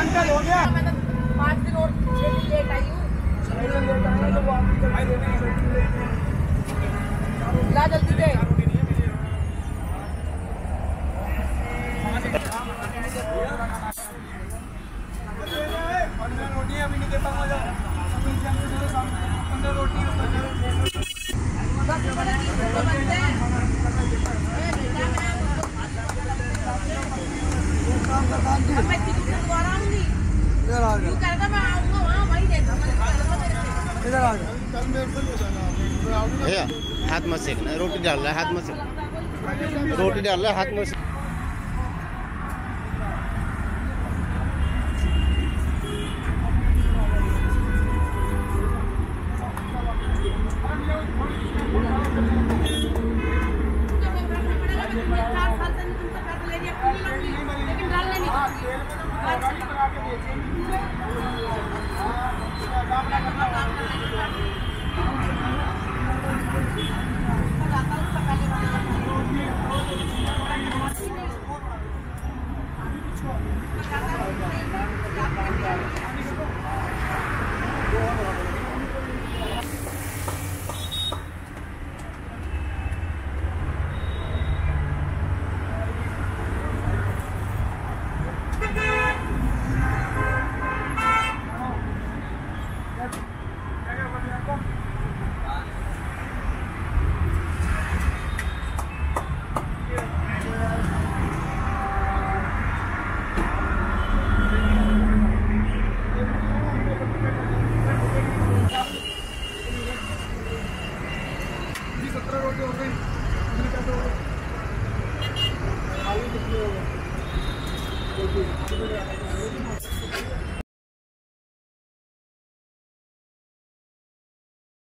मैं तो पाँच दिन और छह दिन लेट आई हूँ ला जल्दी दे पाऊँगा इधर आ जाओ। कह रहा मैं आऊँगा वहाँ वही देखा मैंने कहा था मेरे से। इधर आ भैया हाथ मत सेकना रोटी डाल रहा है हाथ में सेक रोटी डाल रहा है हाथ मत सत्रह रोटी हो गई